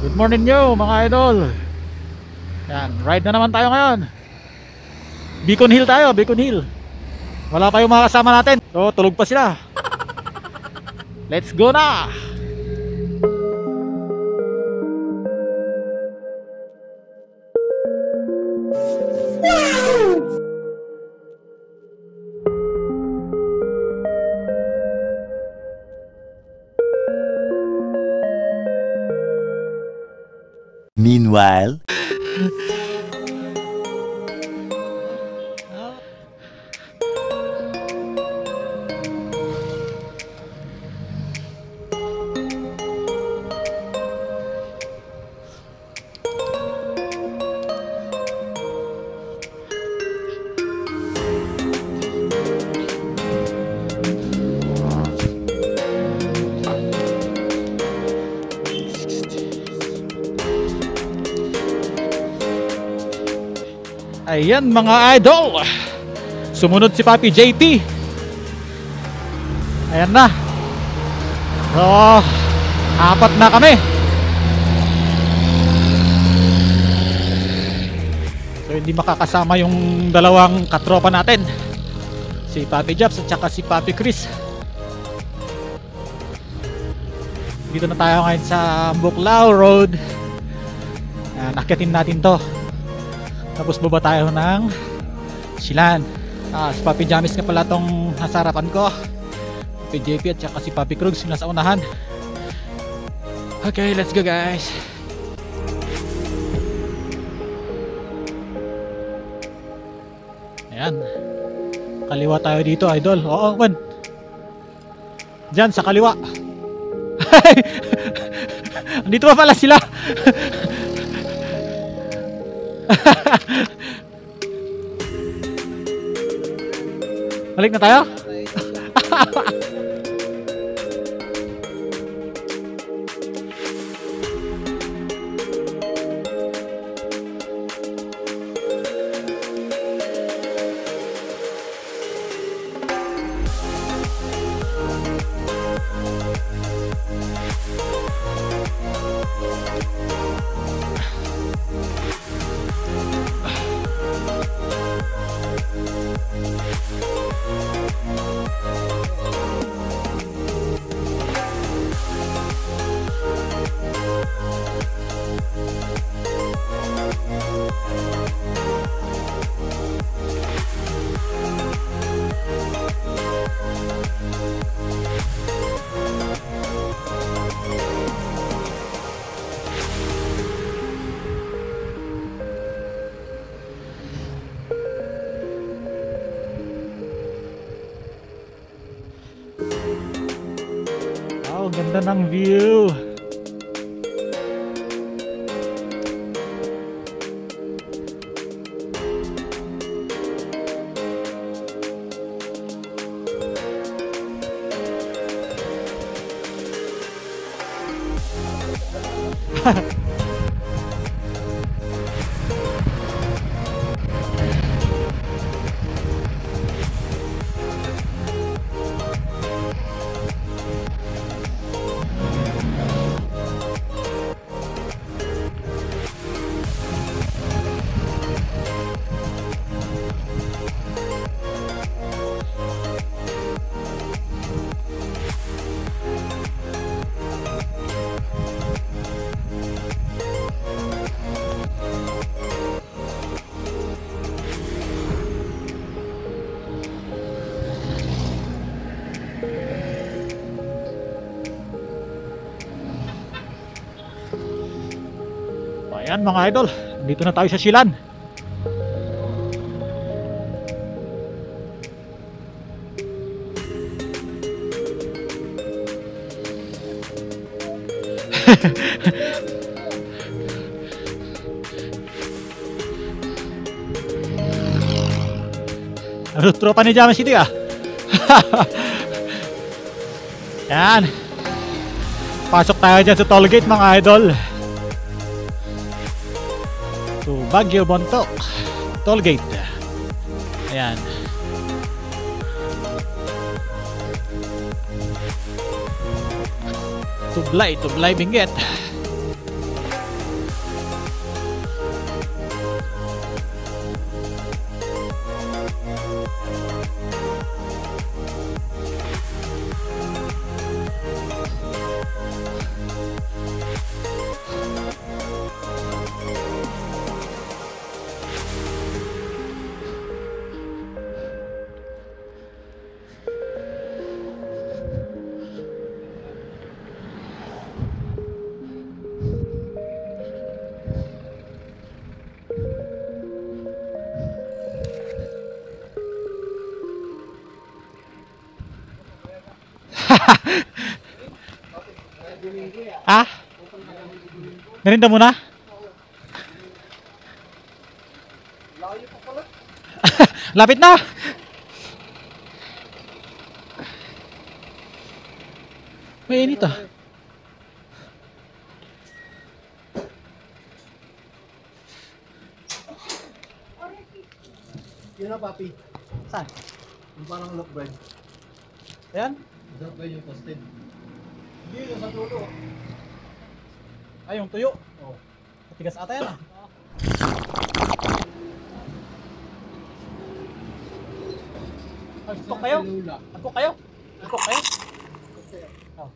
Good morning nyo mga idol. Yan, ride na naman tayo ngayon. Beacon Hill tayo, Beacon Hill. Wala pa yung mga kasama natin. So tulog pa sila. Let's go na Ha ha ha. Ayan mga idol. Sumunod si Papi JP Ayan na. So Apat na kami. So hindi makakasama yung dalawang katropa natin. Si Papi Jobs at saka si Papi Chris. Dito na tayo ngayon sa Buklao Road. Ayan, Nakyatin natin to tapos baba tayo ng Silan. Ah, si Papi Jamis nga pala tong nasa harapan ko. Papi JP at saka si Papi Krug sila sa unahan. Okay, let's go guys. Ayan. Kaliwa tayo dito, idol. Oo, man. Diyan, sa kaliwa. Andito pa pala sila. Balik na tayo? Ganda ng view. Ayan mga idol, dito na tayo sa Silan. Ano tropa ni Jaman City ah? Yan. Pasok tayo dyan sa toll gate mga idol. To Baguio Bontoc toll gate. Ayan. Tublay, Tublay Benguet. Merinda muna? Lapit na! May init ah. Yun na, papi. Saan? Yung parang lock bread. Ayan? Lock bread yung toasted. Hindi, yung sa dulo. Ay, yung tuyo. Oh. Matigas ata yan ah. Agkok kayo? Agkok kayo? Agkok kayo? Oh.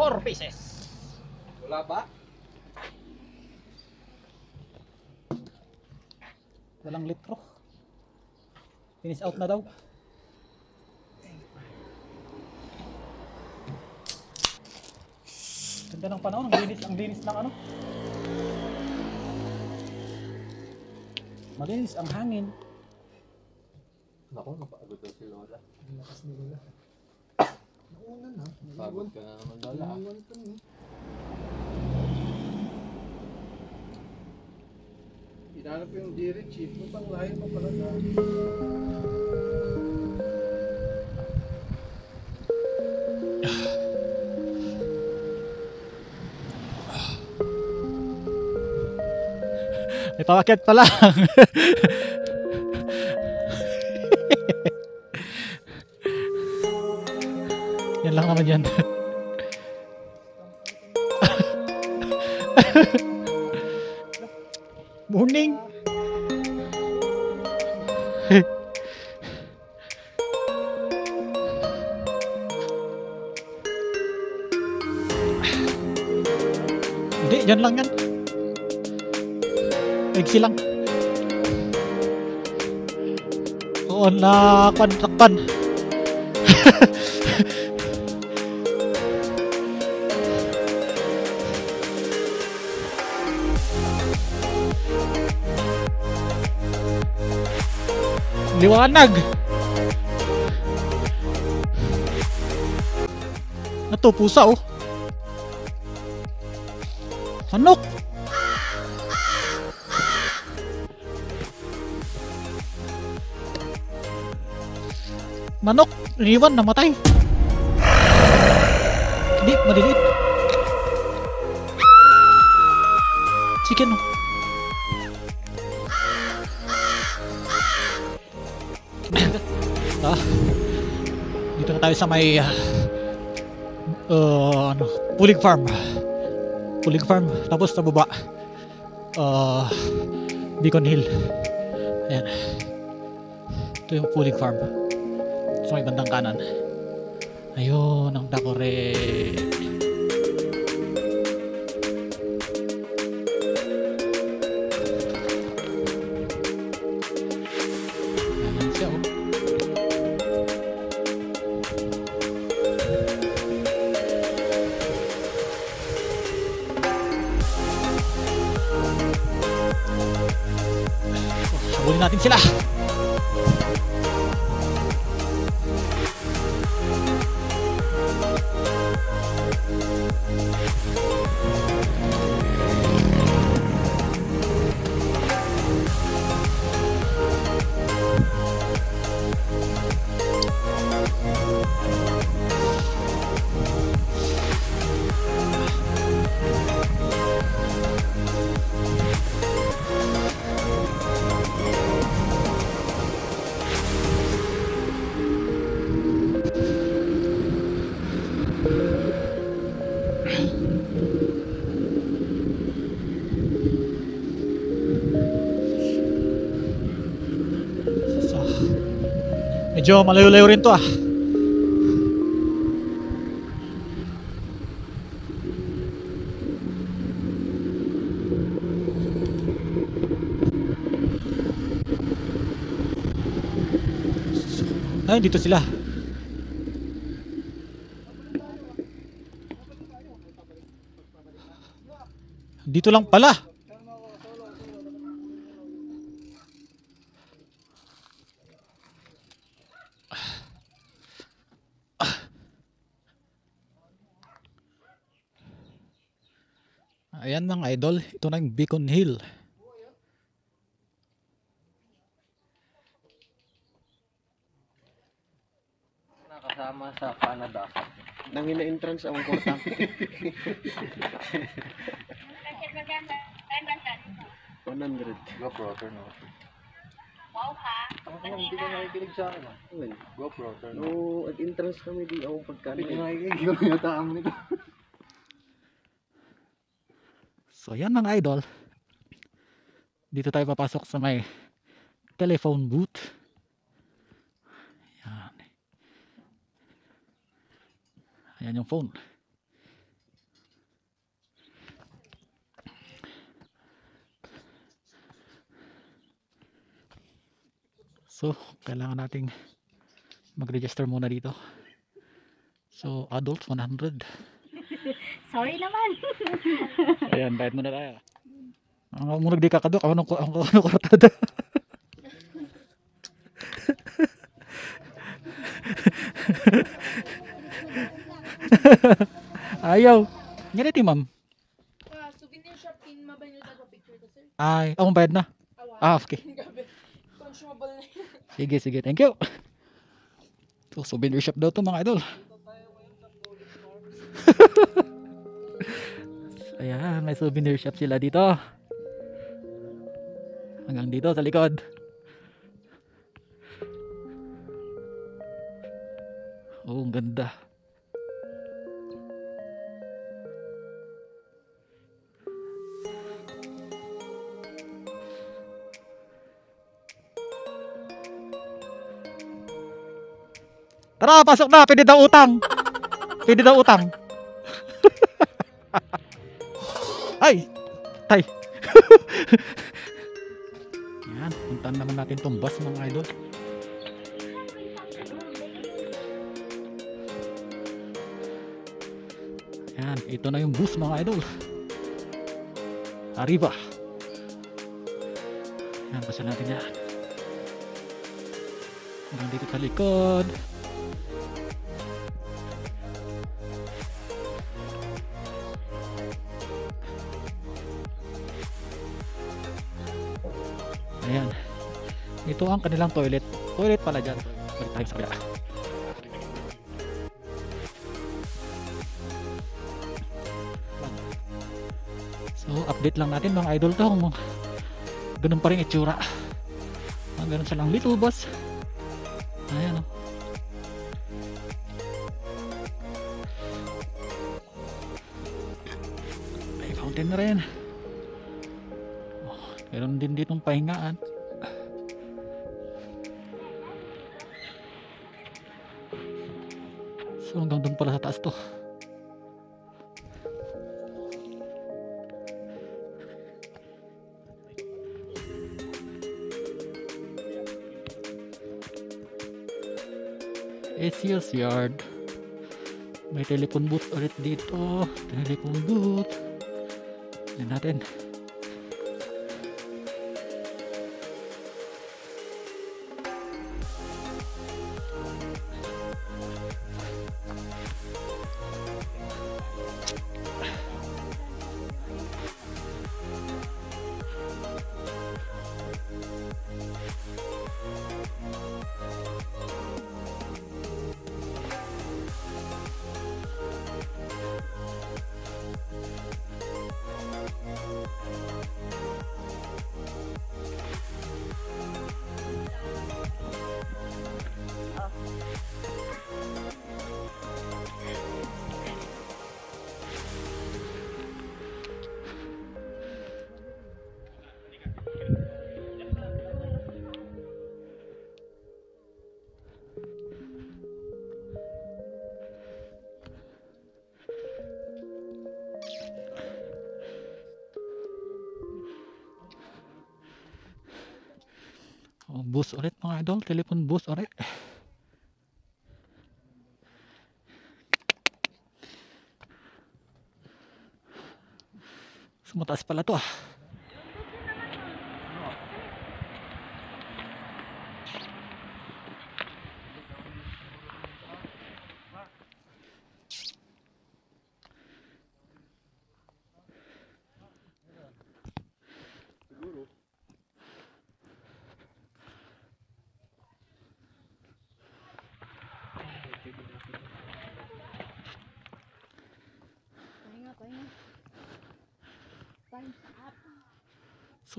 Four pieces. Wala ba? Walang litro. Finish out na daw. Ganda ng panahon, ang linis, ang linis ng ano. Malinis ang hangin. Naku, napagod daw si Lola. Ang lakas ni Lola. Nauna na. Pagod ka na naman, Lola. Naiwan ka na. Hinanap yung diri, chief. Putang layo pa pala pamakit pa lang. yan lang naman yan. Oo, nakpan, takpan. Liwanag! Nato, pusa oh. Manok! Manok! Iniwan, namatay! Hindi, maliliit. Chicken ah, dito na tayo sa may ah, uh, ano, Pulig Farm. Pulig Farm. Tapos sa baba. Uh, Beacon Hill. Ayan. Ito yung Pulig Farm. Sa may bandang kanan. Ayun, ang dakore. Medyo malayo-layo rin to ah. Ay, dito sila. Dito lang pala. Ayan mga idol, ito na yung Beacon Hill. Nakasama sa Canada. Nangina entrance ang kwarta. One hundred. GoPro, turn off. Wow ha? Hindi ka nakikinig sa akin ah. GoPro, turn no, off. at entrance kami di ako pagkano. Hindi ka nakikinig. Yung yataan mo nito. So yan mga idol. Dito tayo papasok sa may telephone booth. Yan. Ayan yung phone. So, kailangan nating mag-register muna dito. So, adults 100. Sorry naman. Ayan, bayad muna tayo. Ang muna di kakadok, ako nung ako nung kortada. Ayaw. Ganito ma'am. Ah, souvenir shop in Mabanyo Dago picture to sir. Ay, ako bayad na. Ah, okay. Consumable na. Sige, sige. Thank you. So, souvenir shop daw to mga idol. Ayan, may souvenir shop sila dito. Hanggang dito sa likod. Oh, ang ganda. Tara, pasok na. Pwede daw utang. Pwede daw utang. Ay! Tay! Yan, puntahan naman natin tong bus mga idol. Yan, ito na yung bus mga idol. Arriba. Yan, basa natin yan. Hanggang dito sa likod. Ito ang kanilang toilet. Toilet pala dyan. Balik tayo sa kabila. So, update lang natin mga idol to. Ganun pa rin itsura. Ganun silang little boss. Ayan oh. o. May fountain na rin. Oh, Meron din ditong pahingaan. Taas to. ACL's yard. May telephone booth ulit dito. Telephone booth. Tignan natin. Bus ulit mga idol. Telephone bus ulit. Sumataas pala to ah.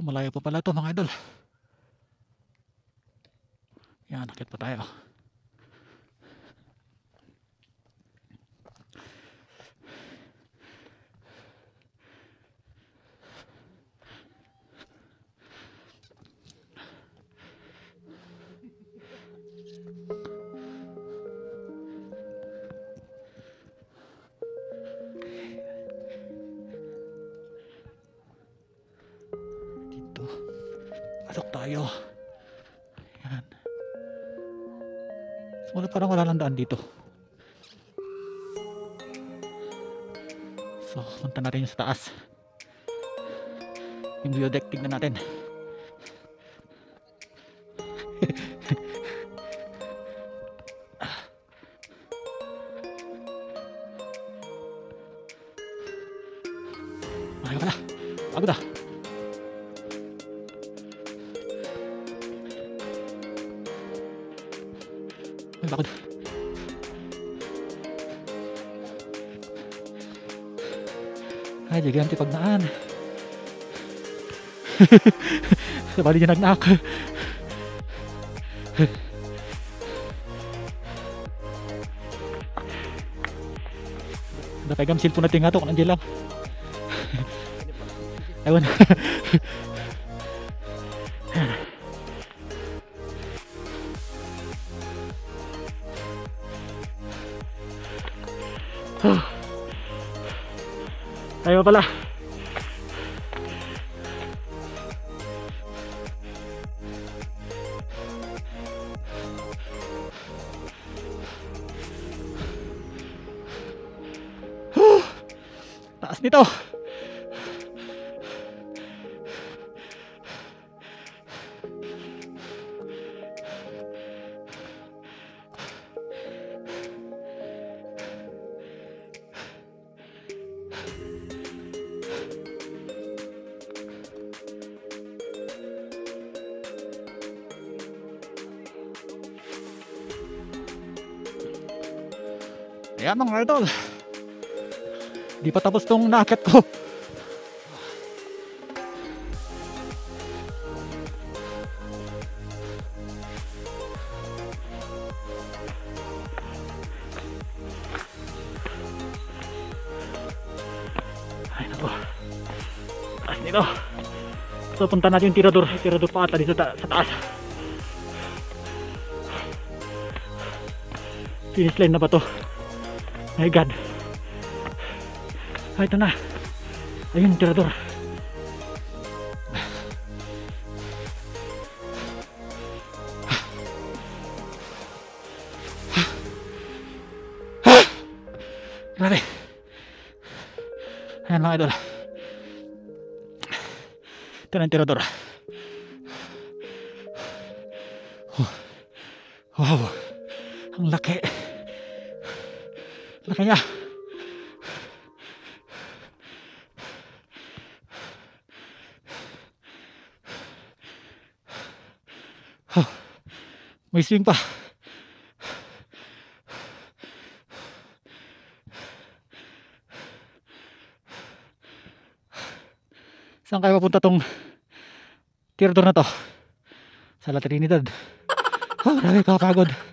Malayo pa pala to mga idol. Yan, nakit pa tayo. Parang wala lang daan dito. So, punta natin sa taas. Yung view deck, tignan natin. Ayaw pala. Pagod ah. Gigante pagnaan. Sa bali niya nagnak. Napagam cellphone natin nga to kung nandiyan lang. Ewan. Taas nito. Ayan mga idol. Di pa tapos tong nakit ko. Ay nako. Taas nito. So punta natin yung tirador. Tirador pa ata dito ta- sa taas. Finish line na ba to? My God. Ah, ito na. Ayun, tirador. Grabe. Ayan mga idol. Ito na yung tirador. Wow. Ang laki. Laki niya. May swing pa. Saan kayo papunta tong tirador na to? Sa La Trinidad. Oh, grabe kakapagod.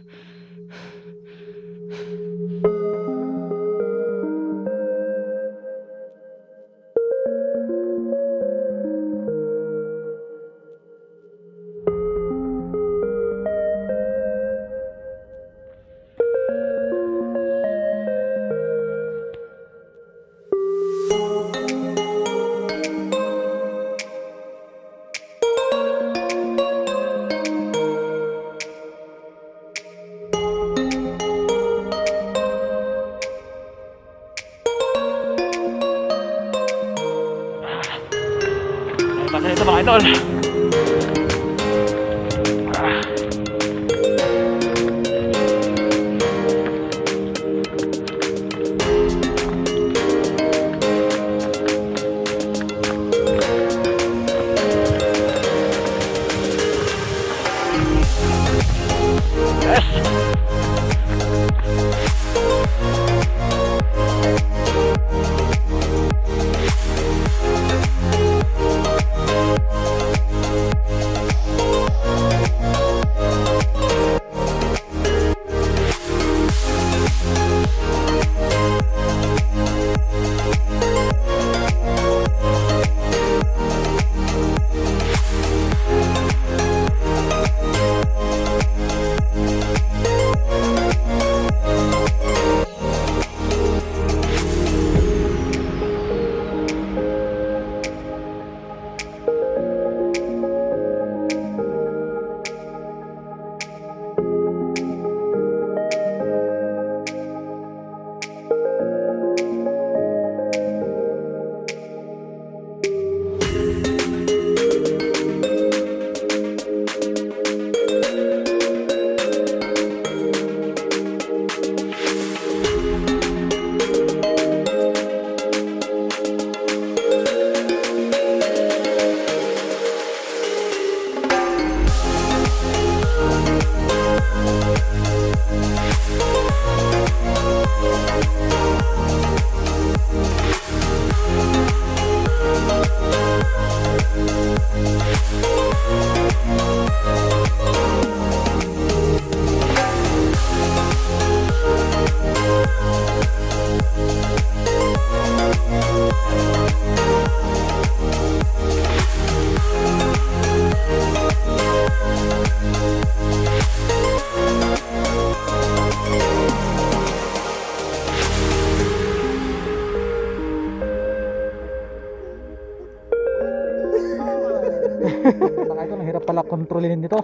Kontrolin nito.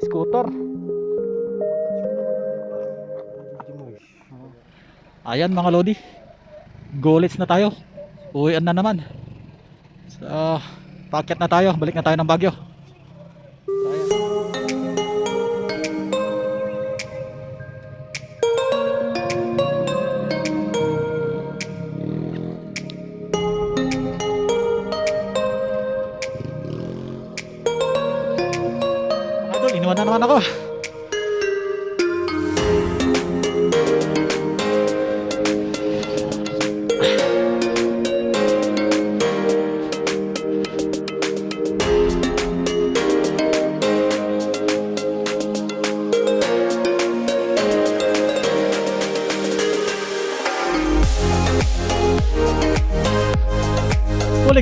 Scooter. Ayan mga lodi. Golets na tayo. Uwian na naman. So, packet na tayo. Balik na tayo ng Bagyo.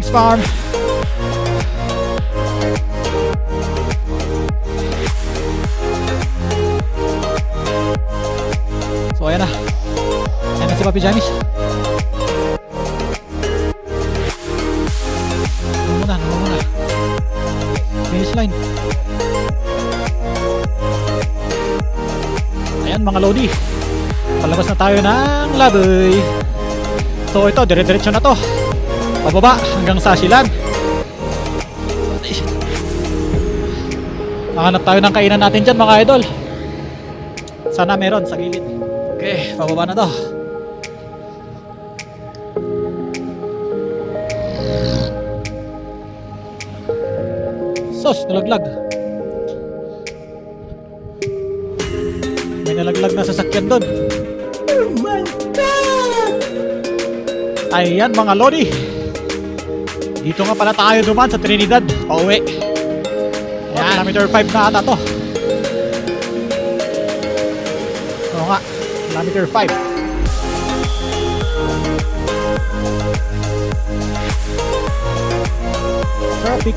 Pulix Farm. So ayan na. Ayan na si Papi Jamis. Ano muna, muna. Finish line. Ayan mga Lodi. Palabas na tayo ng laboy. So ito, dire-diretso na to. Pababa hanggang sa Silan. Hanap tayo ng kainan natin dyan mga idol. Sana meron sa gilid. Okay, pababa na to. Sos, nalaglag. May nalaglag na sasakyan doon. Oh my God! Ayan mga lodi. Dito nga pala tayo duman sa Trinidad. Pauwi. Ayan, kilometer 5 na ata to. Oo nga, kilometer 5. Traffic.